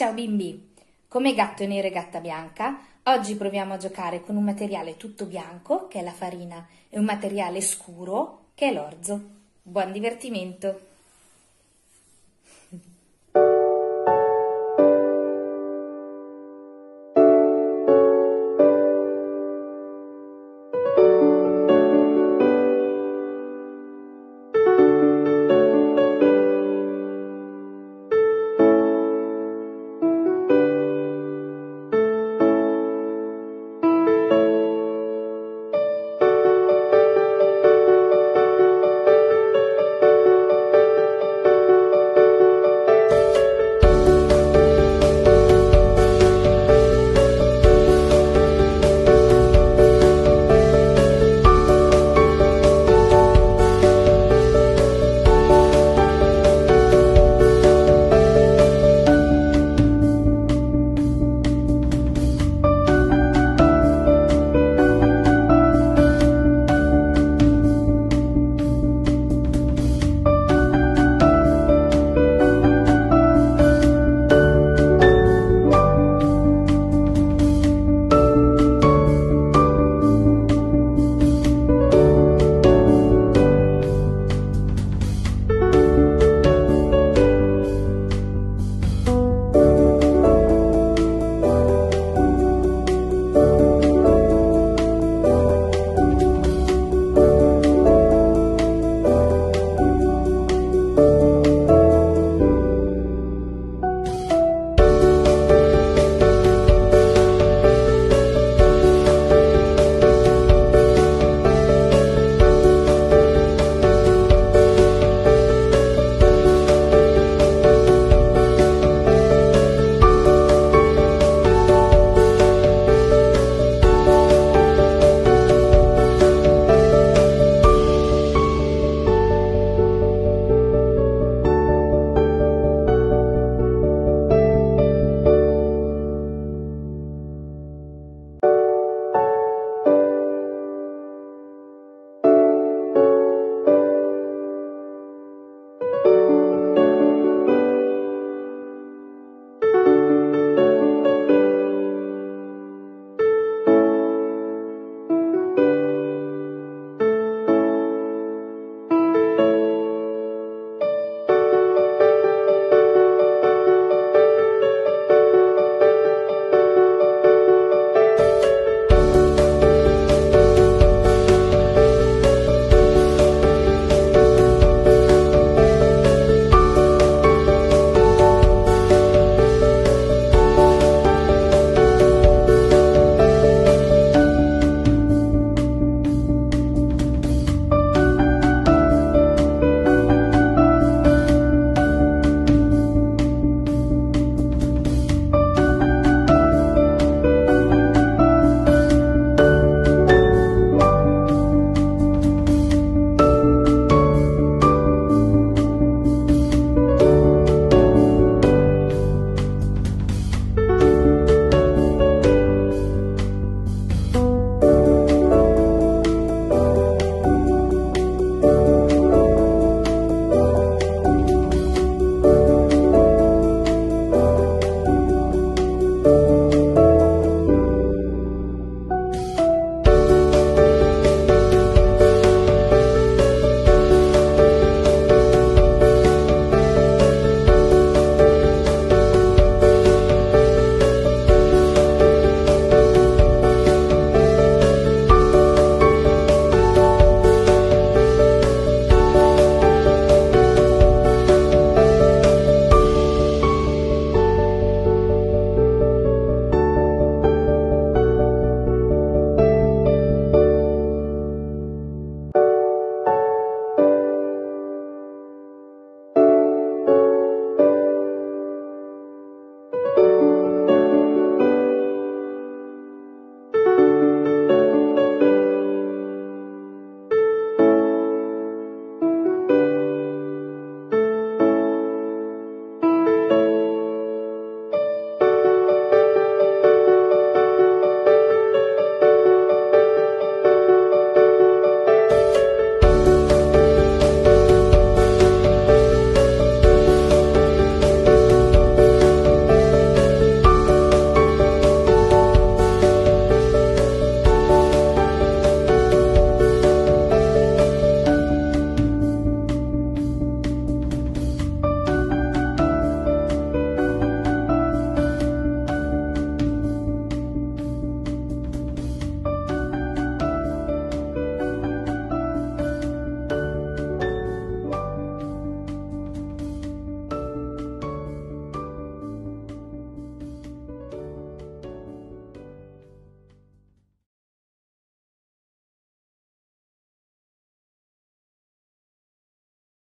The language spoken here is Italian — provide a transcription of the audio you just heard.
Ciao bimbi! Come gatto nero e gatta bianca, oggi proviamo a giocare con un materiale tutto bianco, che è la farina, e un materiale scuro, che è l'orzo. Buon divertimento!